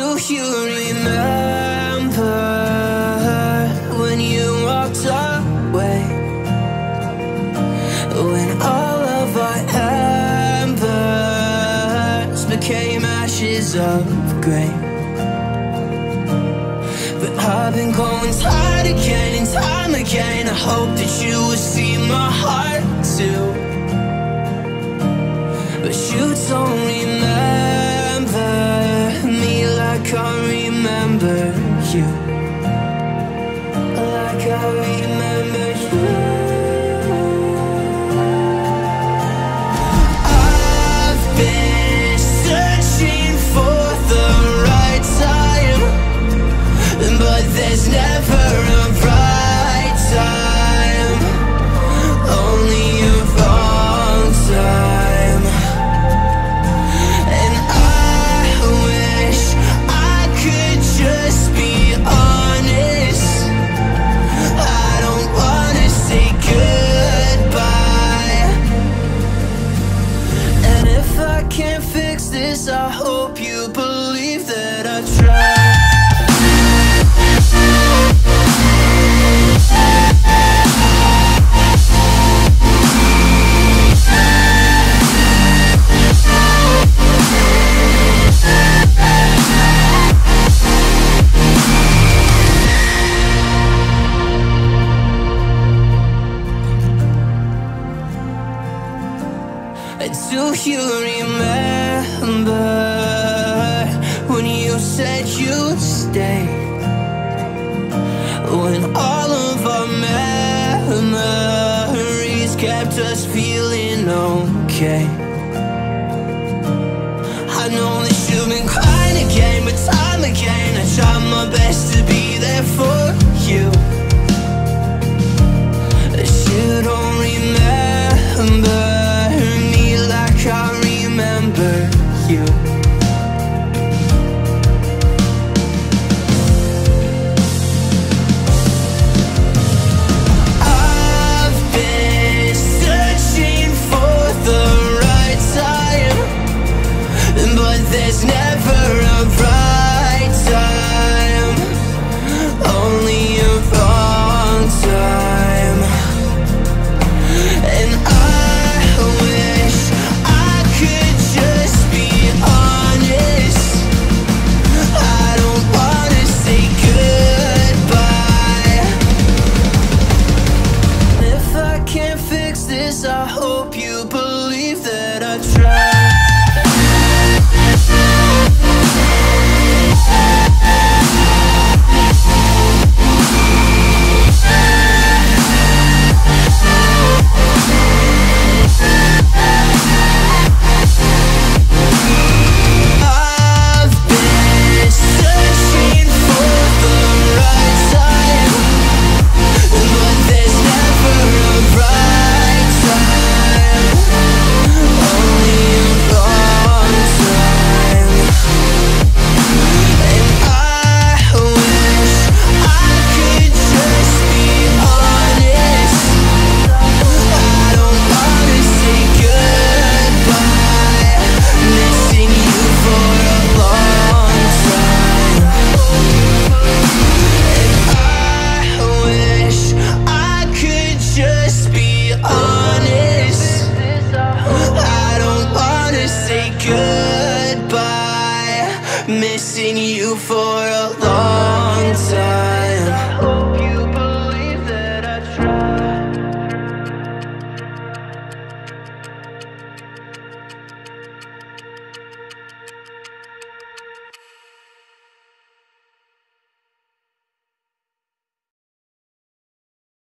Do you remember when you walked away? When all of our embers became ashes of grey. But I've been going time again and time again. I hope that you will see my heart too. But you don't remember me I remember you. This, I hope you believe that I tried. Do you remember you'd? When all of our memories kept us feeling okay. I know that you've been crying again, but time again I tried my best to be there's never a right time, only a wrong time. And I wish I could just be honest. I don't wanna say goodbye. If I can't fix this, I hope you believe that I tried. You for a long